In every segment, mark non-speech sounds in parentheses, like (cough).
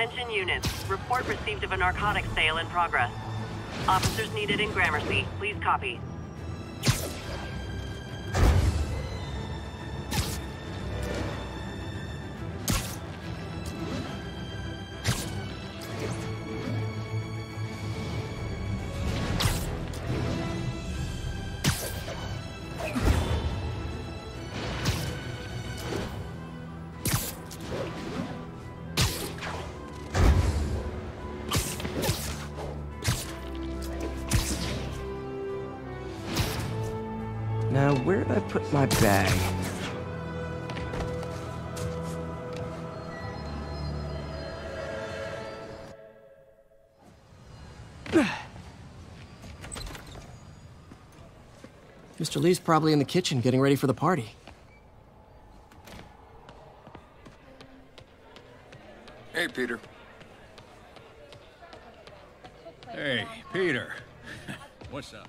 Attention units. Report received of a narcotics sale in progress. Officers needed in Gramercy. Please copy. Now, where did I put my bag? Mr. Li's probably in the kitchen getting ready for the party. Hey, Peter. Hey, Peter. (laughs) What's up?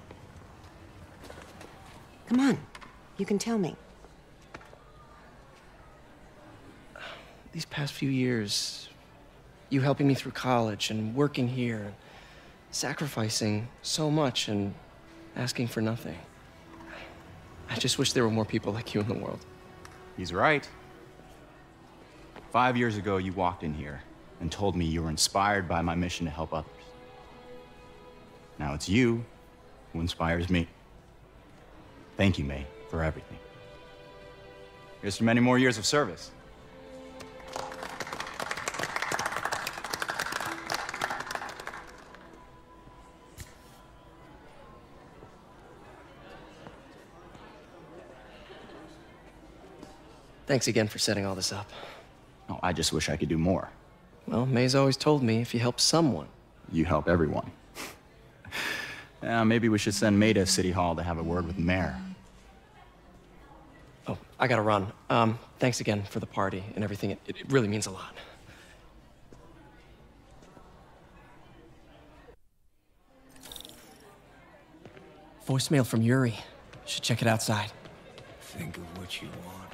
Come on, you can tell me. these past few years, you helping me through college and working here, sacrificing so much and asking for nothing. I just wish there were more people like you in the world. He's right. Five years ago, you walked in here and told me you were inspired by my mission to help others. Now it's you who inspires me. Thank you, May, for everything. Here's to many more years of service. Thanks again for setting all this up. Oh, I just wish I could do more. Well, May's always told me if you help someone, You help everyone. (laughs) yeah, maybe we should send May to City Hall to have a word with the mayor. Oh, I gotta run. Um, thanks again for the party and everything. It, it really means a lot. Voicemail from Yuri. Should check it outside. Think of what you want.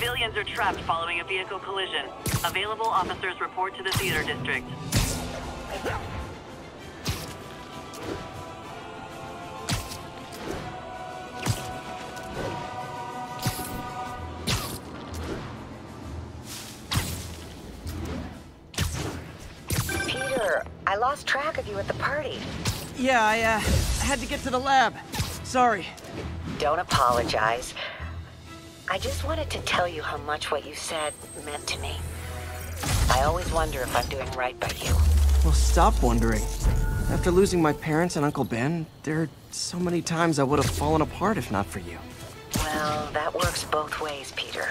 Civilians are trapped following a vehicle collision. Available officers report to the theater district. Peter, I lost track of you at the party. Yeah, I, uh, had to get to the lab. Sorry. Don't apologize. I just wanted to tell you how much what you said meant to me. I always wonder if I'm doing right by you. Well, stop wondering. After losing my parents and Uncle Ben, there are so many times I would have fallen apart if not for you. Well, that works both ways, Peter.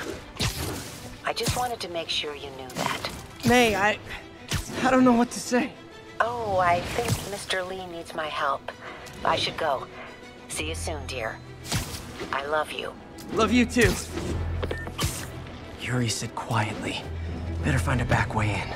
I just wanted to make sure you knew that. May, I... I don't know what to say. Oh, I think Mr. Li needs my help. I should go. See you soon, dear. I love you. Love you too. Yuri said quietly. Better find a back way in.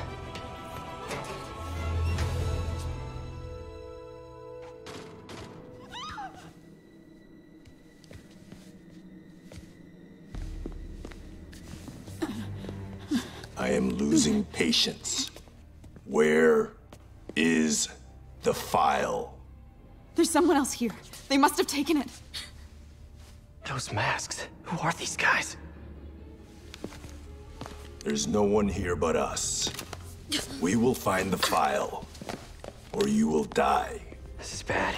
I am losing patience. Where is the file? There's someone else here. They must have taken it. Those masks. Who are these guys? There's no one here but us. We will find the file, or you will die. This is bad.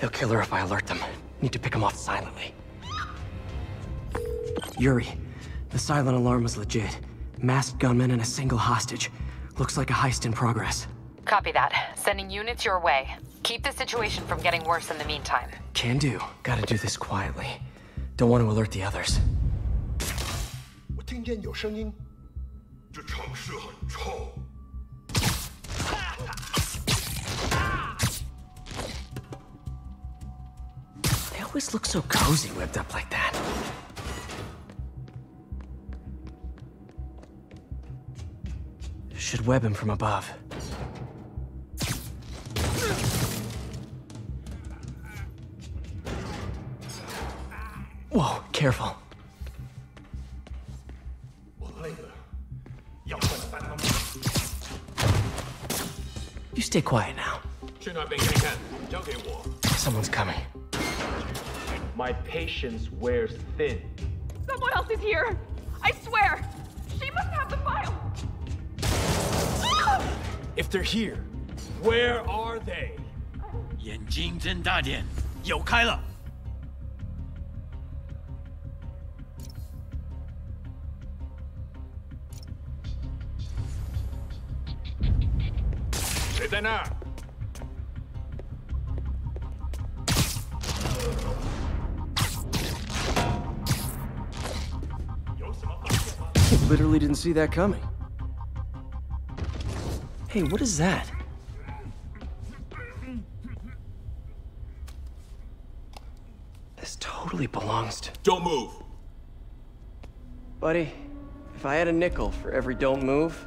They'll kill her if I alert them. Need to pick them off silently. Yuri, the silent alarm was legit. Masked gunmen and a single hostage. Looks like a heist in progress. Copy that. Sending units your way. Keep the situation from getting worse in the meantime. Can do. Gotta do this quietly. Don't want to alert the others. 我听见有声音，这城市很臭。 They always look so cozy whipped up like that. Should web him from above. careful. 我累了，要换三趟。 You stay quiet now. 去那边看看，交给我。 Someone's coming. My patience wears thin. Someone else is here. I swear. She must have the file. If they're here, where are they? 眼睛睁大点，有开了。 Listen. Uh, Literally didn't see that coming. Hey, what is that? This totally belongs to... Don't move! Buddy, if I had a nickel for every don't move,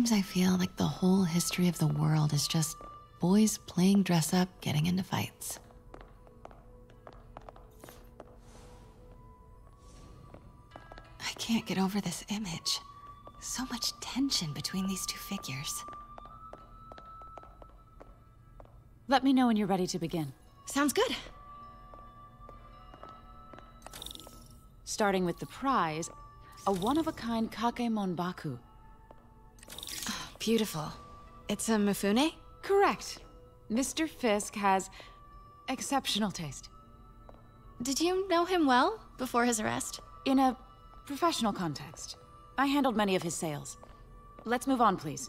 Sometimes I feel like the whole history of the world is just boys playing dress up, getting into fights. I can't get over this image. So much tension between these two figures. Let me know when you're ready to begin. Sounds good. Starting with the prize, a one-of-a-kind Kakiemon Baku. Beautiful. It's a Mifune? Correct. Mr. Fisk has exceptional taste. Did you know him well before his arrest? In a professional context. I handled many of his sales. Let's move on, please.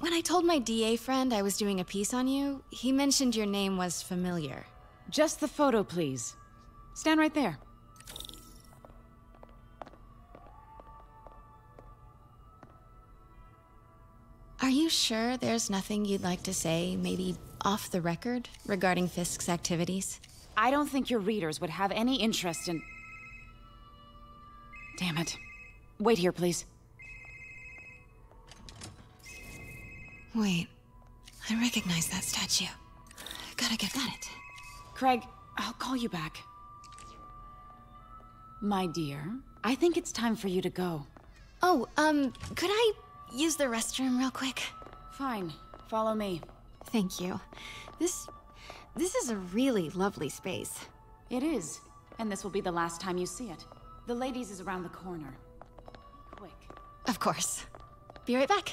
When I told my DA friend I was doing a piece on you, he mentioned your name was familiar. Just the photo, please. Stand right there. Are you sure there's nothing you'd like to say, maybe off the record, regarding Fisk's activities? I don't think your readers would have any interest in... Damn it. Wait here, please. Wait. I recognize that statue. Gotta get got it. Craig, I'll call you back. My dear, I think it's time for you to go. Oh, um, could I use the restroom real quick? Fine. Follow me. Thank you. This... this is a really lovely space. It is. And this will be the last time you see it. The ladies is around the corner. Quick. Of course. Be right back.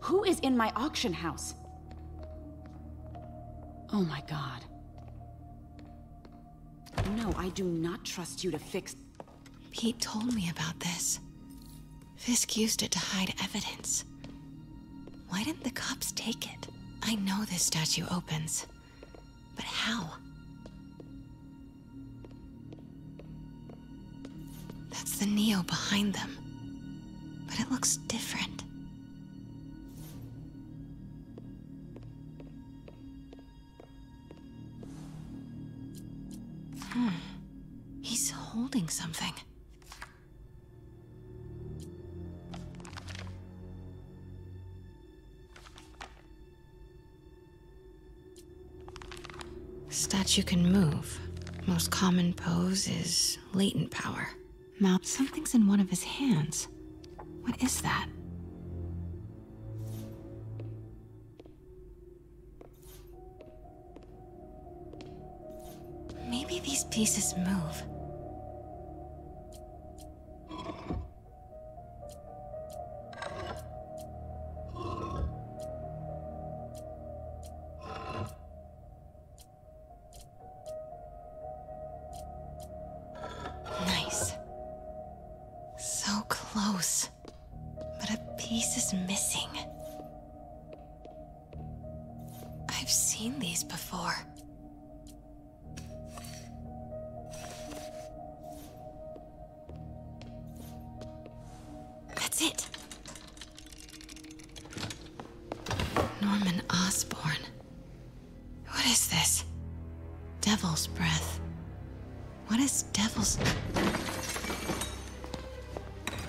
Who is in my auction house? Oh my god. No, I do not trust you to fix... Pete told me about this. Fisk used it to hide evidence. Why didn't the cops take it? I know this statue opens. But how? That's the Nio behind them. But it looks different. Holding something. Statue can move. Most common pose is latent power. Mouth, something's in one of his hands. What is that? Maybe these pieces move. Close, but a piece is missing. I've seen these before.